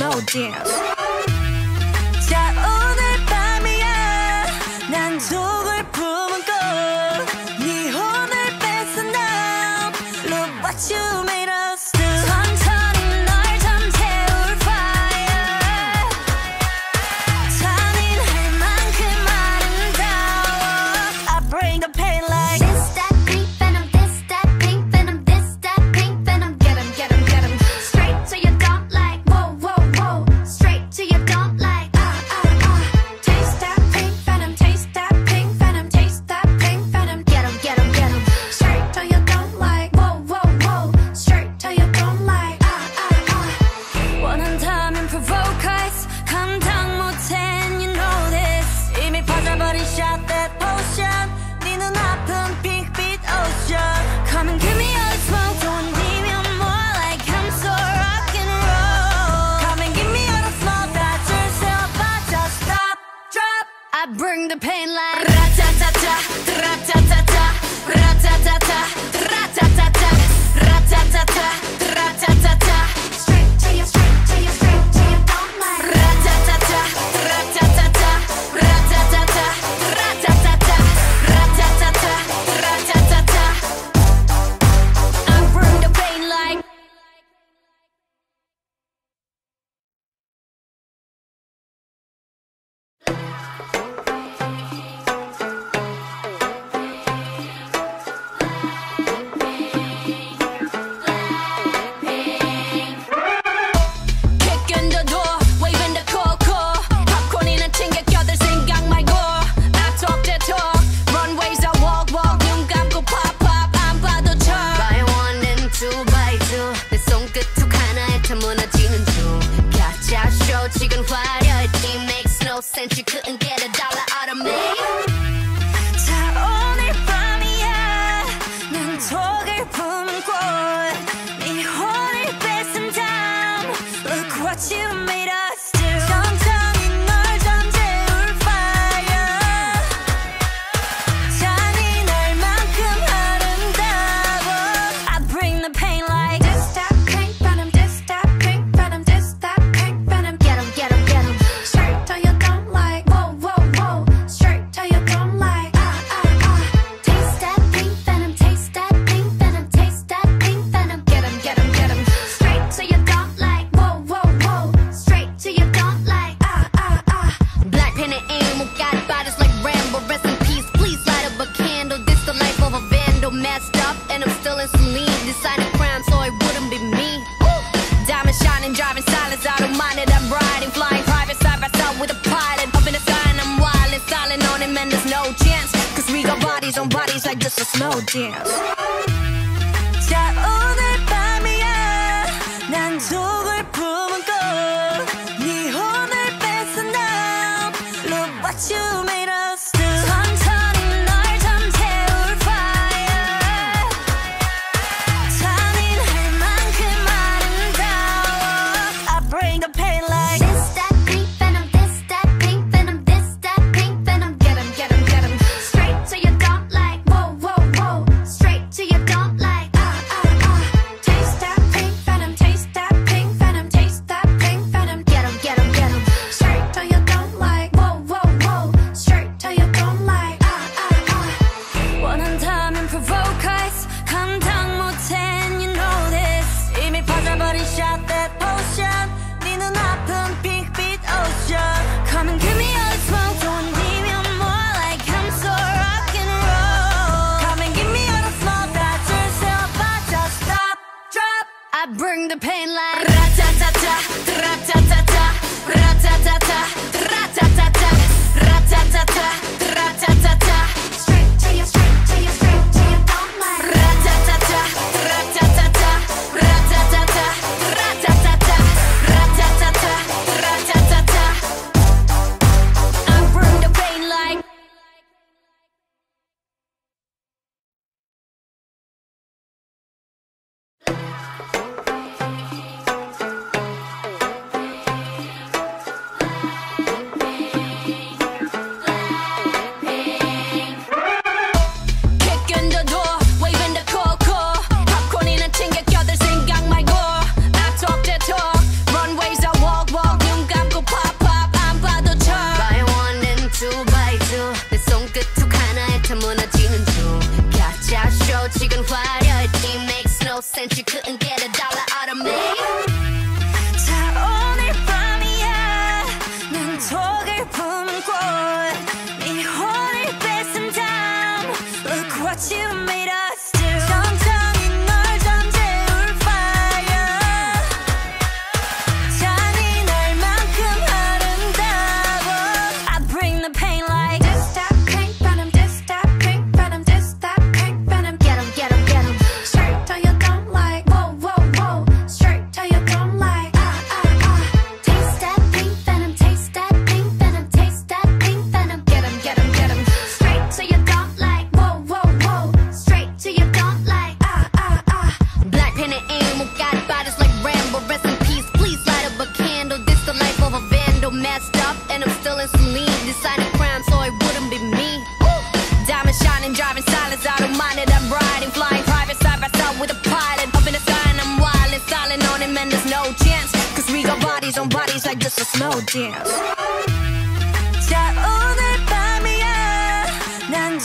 no dance 자 오늘 밤이야 난 독을 품은 꼴네 혼을 뺏어 now Look what you vocals 감당 못한 you know this 이미 퍼져버린 shot that potion. 네 눈앞은 big beat ocean. Come and give me all the smoke. Don't need me more like I'm so rock and roll. Come and give me all the smoke. That yourself. I just stop, drop. I bring the pain like you dance. Cause we got bodies on bodies like this a snow dance. 오늘 밤이야. 난 속을 품은 꽃 and you couldn't and I'm still in Celine. Decided crime so it wouldn't be me. Diamond shining, driving silence, I don't mind it. I'm riding, flying private side by side with a pilot. Up in the sky and I'm wild and styling on him, and there's no chance. Cause we got bodies on bodies like this a snow dance. 난